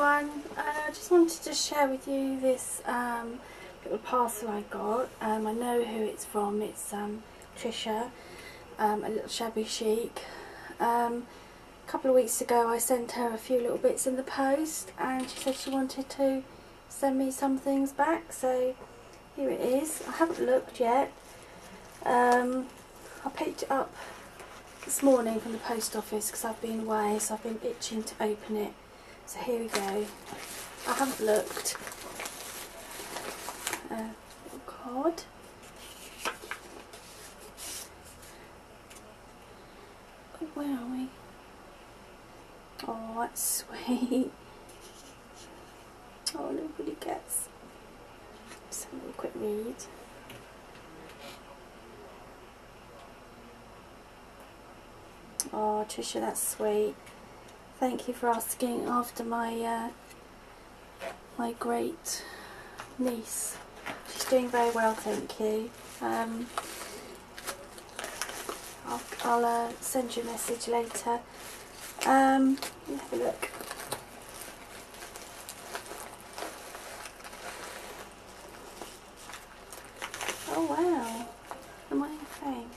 everyone, uh, I just wanted to share with you this um, little parcel I got. Um, I know who it's from, it's um, Tricia, um, a little shabby chic. Um, a couple of weeks ago I sent her a few little bits in the post and she said she wanted to send me some things back so here it is. I haven't looked yet. Um, I picked it up this morning from the post office because I've been away so I've been itching to open it. So here we go. I haven't looked. Uh, card. Oh, where are we? Oh, that's sweet. Oh, look gets. Little quick read. Oh, Tricia, that's sweet. Thank you for asking after my uh, my great niece. She's doing very well, thank you. Um, I'll, I'll uh, send you a message later. Um, let me have a look. Oh wow, the morning thing.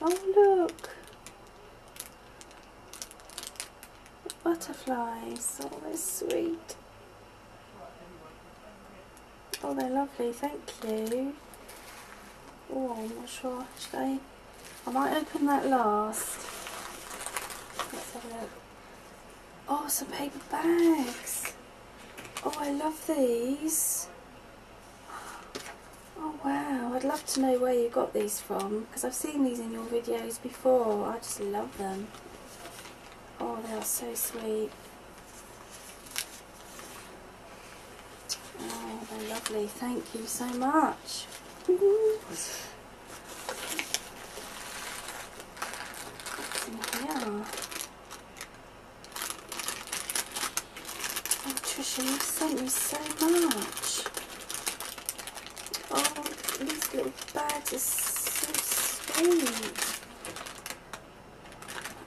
Oh look, butterflies. Oh, they're sweet. Oh, they're lovely. Thank you. Oh, I'm not sure. Should I? I might open that last. Let's have a look. Oh, some paper bags. Oh, I love these. Oh wow, I'd love to know where you got these from because I've seen these in your videos before. I just love them. Oh, they are so sweet. Oh, they're lovely. Thank you so much. Here? Oh, Trisha, you sent me so much. Oh, these little bags are so sweet.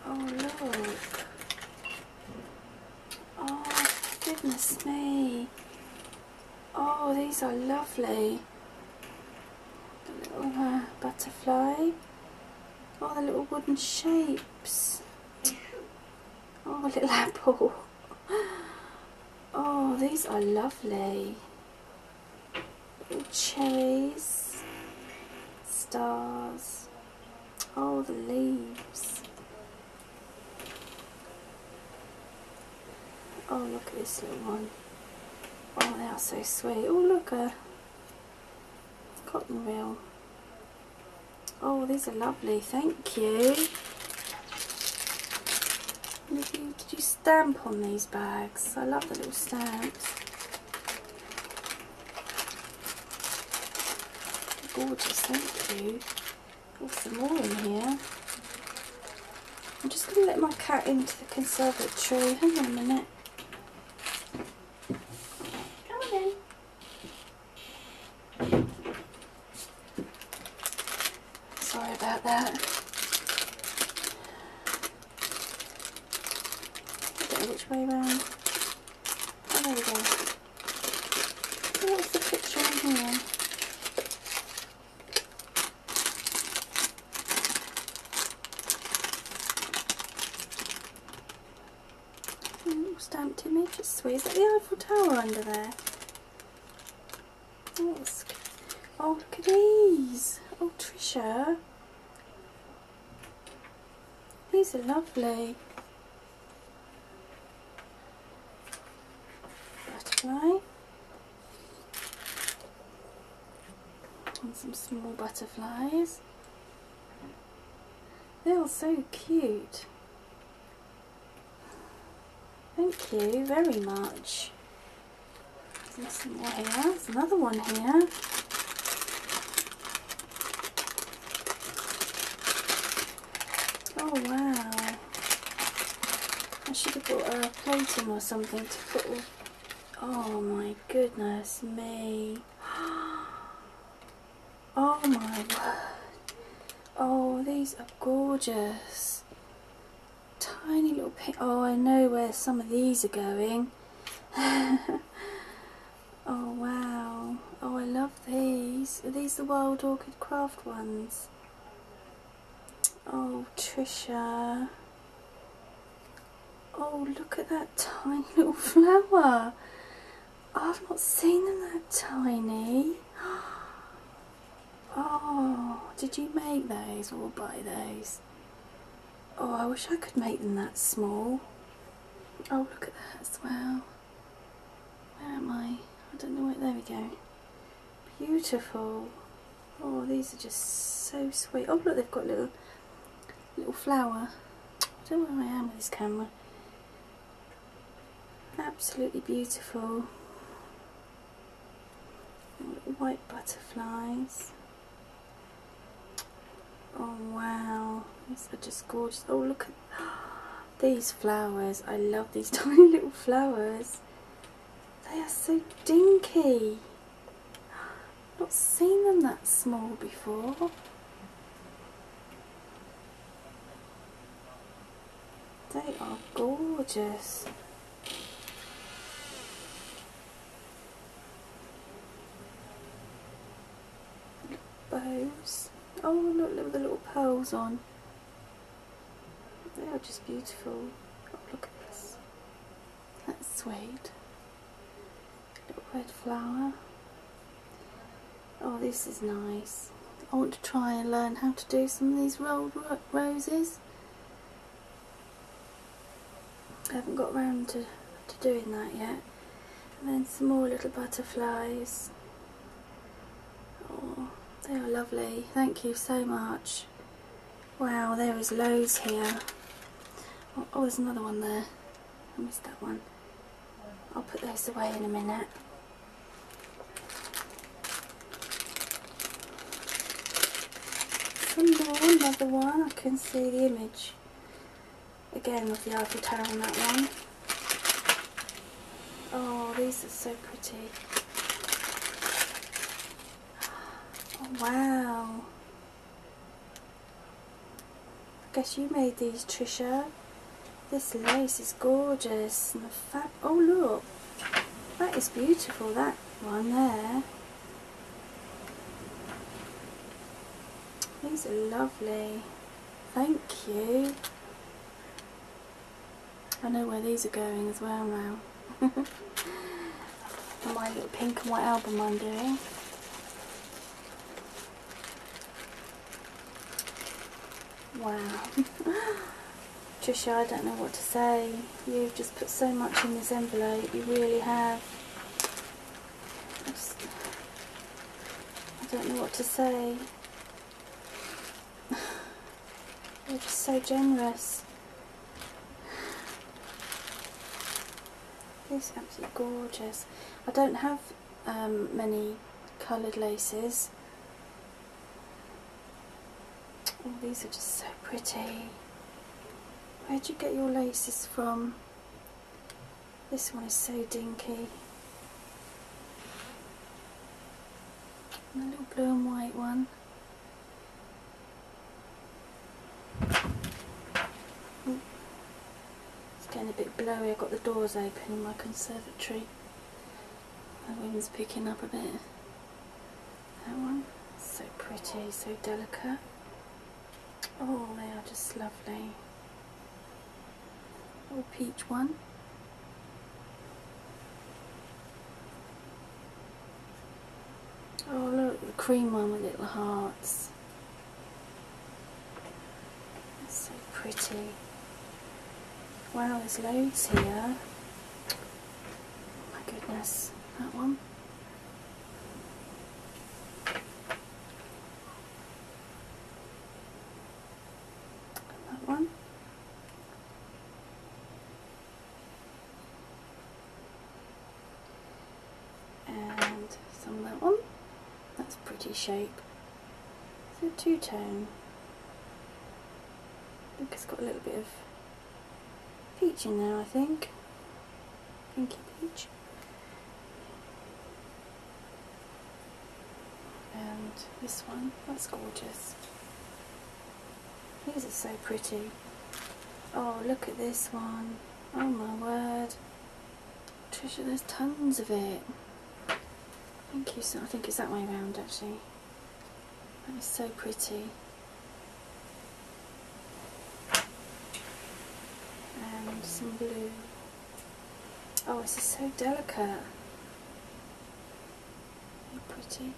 Oh, look. Oh, goodness me. Oh, these are lovely. The little uh, butterfly. Oh, the little wooden shapes. Oh, little apple. Oh, these are lovely. Little cherries. Stars. Oh, the leaves. Oh, look at this little one. Oh, they are so sweet. Oh, look, a cotton reel. Oh, these are lovely. Thank you. Did you, stamp on these bags? I love the little stamps. Gorgeous, thank you. Oh, some more in here. I'm just going to let my cat into the conservatory. Hang on a minute. Come on in. Sorry about that. Know which way round. Oh, there we go. What's the picture in here? Stamped image. It's sweet. Is that the Eiffel Tower under there? Oh, oh, look at these. Oh, Tricia. These are lovely. And some small butterflies. They are all so cute. Thank you very much. There's some more here. There's another one here. Oh wow. I should have bought a plating or something to put all... Oh my goodness me. Oh, Oh my word. Oh, these are gorgeous. Tiny little pink. Oh, I know where some of these are going. oh, wow. Oh, I love these. Are these the Wild Orchid Craft ones? Oh, Tricia. Oh, look at that tiny little flower. I've not seen them that tiny. Did you make those or buy those? Oh, I wish I could make them that small. Oh, look at that as well. Where am I? I don't know where, there we go. Beautiful. Oh, these are just so sweet. Oh, look, they've got little, little flower. I don't know where I am with this camera. Absolutely beautiful. White butterflies. Oh wow, these are just gorgeous. Oh look at these flowers. I love these tiny little flowers. They are so dinky. Not seen them that small before. They are gorgeous. Bows. Oh, look, look at the little pearls on. They are just beautiful. Oh, look at this. That's sweet. Little red flower. Oh, this is nice. I want to try and learn how to do some of these rolled ro roses. I haven't got around to, to doing that yet. And then some more little butterflies. Oh, they are lovely. Thank you so much. Wow, there is loads here. Oh, oh, there's another one there. I missed that one. I'll put those away in a minute. More, another one. I can see the image again with the Eiffel Tower on that one. Oh, these are so pretty. Wow. I guess you made these, Tricia. This lace is gorgeous. And the fab oh look. That is beautiful, that one there. These are lovely. Thank you. I know where these are going as well now. My little pink and white album I'm doing. Wow. Tricia, I don't know what to say. You've just put so much in this envelope. You really have. I just... I don't know what to say. You're just so generous. It's absolutely gorgeous. I don't have um, many coloured laces. Oh, these are just so pretty. Where'd you get your laces from? This one is so dinky. And a little blue and white one. It's getting a bit blowy. I've got the doors open in my conservatory. The wind's picking up a bit. That one, so pretty, so delicate. Oh, they are just lovely. Little peach one. Oh look, the cream one with little hearts. That's so pretty. Wow, there's loads here. Oh my goodness, that one. Shape. It's a two-tone. Think it's got a little bit of peach in there, I think. Pinky peach. And this one, that's gorgeous. These are so pretty. Oh, look at this one. Oh my word. Tricia, there's tons of it. Thank you so I think it's that way around actually. That is so pretty. And some blue. Oh, this is so delicate. Very pretty.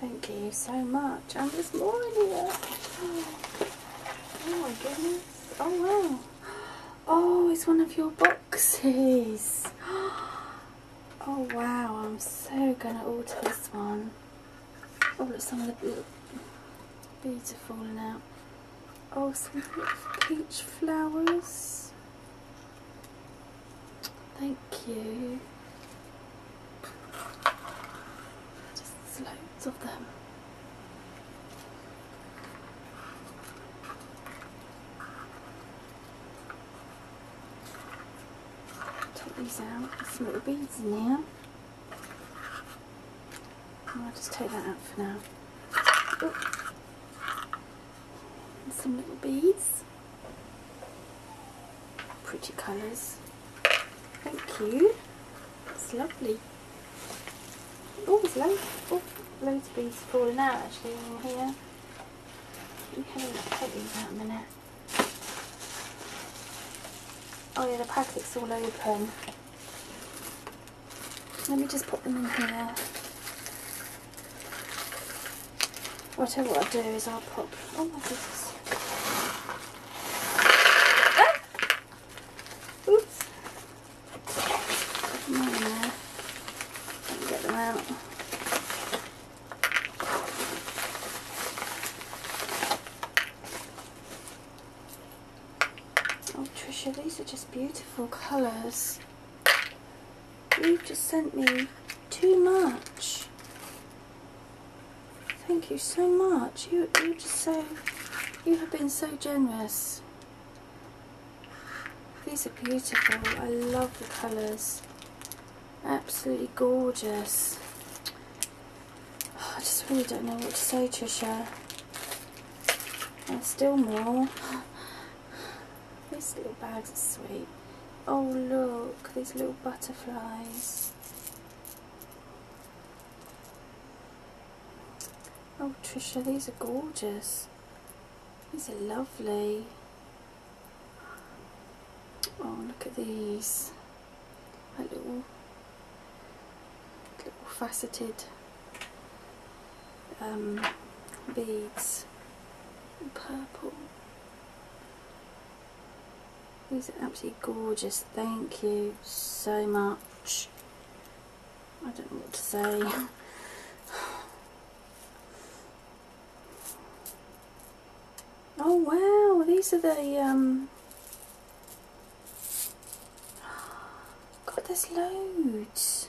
Thank you so much. And there's more in here. Oh my goodness. Oh wow. Oh, it's one of your boxes. Oh wow, I'm so gonna alter this one. Oh look, some of the beads are falling out. Oh, some peach flowers. Thank you. Just loads of them. Take these out. Some little beads in there. I'll just take that out for now. Oh. And some little beads. Pretty colours. Thank you. It's lovely. Oh, there's loads, oh, loads of beads falling out actually in here. Me have. Take these out a minute. Oh yeah, the packet's all open. Let me just put them in here. What I'll do is I'll pop... Oh my goodness. Ah! Oops. Get them out. Oh Tricia, these are just beautiful colours. Sent me too much. Thank you so much. You you just so you have been so generous. These are beautiful. I love the colours. Absolutely gorgeous. Oh, I just really don't know what to say, Tricia. And still more. These little bags are sweet. Oh look, these little butterflies. Oh Tricia, these are gorgeous. These are lovely. Oh look at these. Like little little faceted um, beads. Purple. These are absolutely gorgeous. Thank you so much. I don't know what to say. Oh wow, these are the um God there's loads.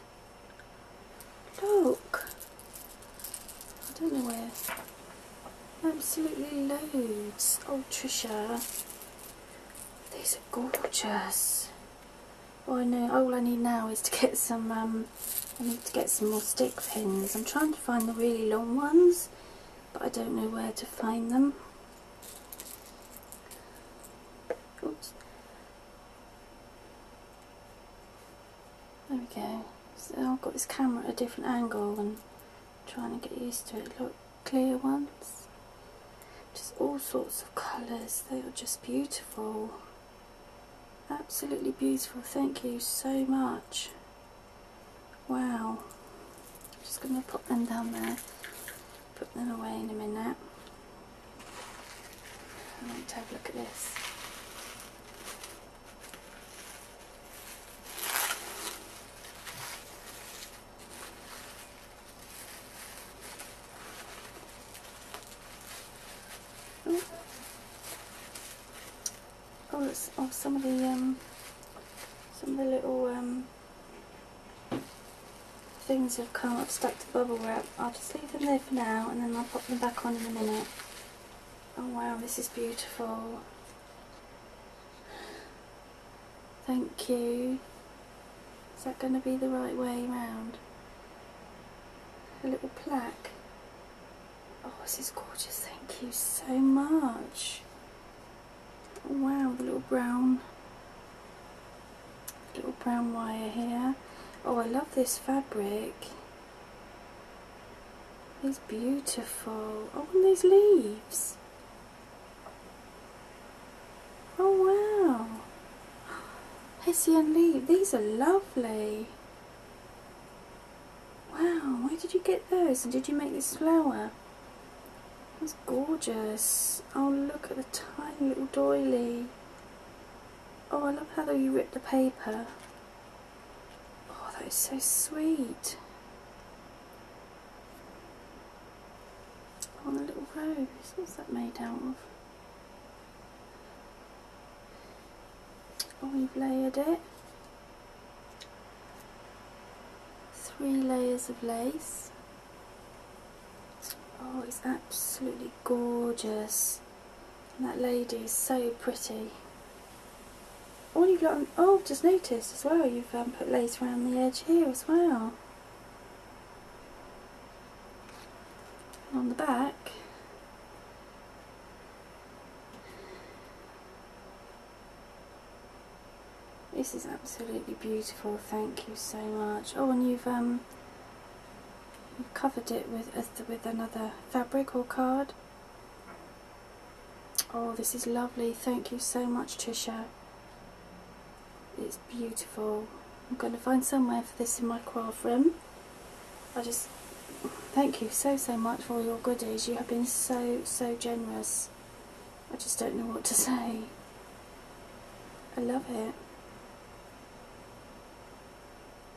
Look. I don't know where. Absolutely loads. Oh Tricia. These are gorgeous. Oh I know all I need now is to get some um I need to get some more stick pins. I'm trying to find the really long ones but I don't know where to find them. Oops. There we go. So I've got this camera at a different angle and trying to get used to it. Look, clear ones. Just all sorts of colours. They are just beautiful. Absolutely beautiful. Thank you so much. Wow. Just going to put them down there. Put them away in a minute. I want to have a look at this. Oh, oh, oh, some of the um, some of the little um, things have come up stuck to bubble wrap. I'll just leave them there for now, and then I'll pop them back on in a minute. Oh wow, this is beautiful. Thank you. Is that going to be the right way round? A little plaque. Oh, this is gorgeous. Thank you so much. Oh, wow, the little brown, little brown wire here. Oh, I love this fabric. It's beautiful. Oh, and these leaves. Oh, wow. Hessian leaf. These are lovely. Wow, where did you get those? And did you make this flower? That's gorgeous. Oh, look at the tiny little doily. Oh, do you rip the paper. Oh, that is so sweet. Oh, a little rose. What's that made out of? Oh, we've layered it. Three layers of lace. Oh, it's absolutely gorgeous. And that lady is so pretty. Oh, you've got, oh, just noticed as well, you've um, put lace around the edge here as well. On the back, This is absolutely beautiful. Thank you so much. Oh, and you've um you've covered it with with another fabric or card. Oh, this is lovely. Thank you so much, Tricia. It's beautiful. I'm going to find somewhere for this in my craft room. I just thank you so so much for all your goodies. You have been so so generous. I just don't know what to say. I love it.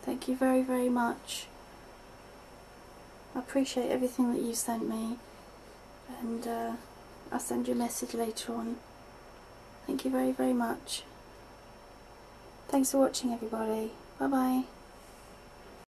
Thank you very, very much. I appreciate everything that you sent me and uh, I'll send you a message later on. Thank you very, very much. Thanks for watching everybody. Bye bye.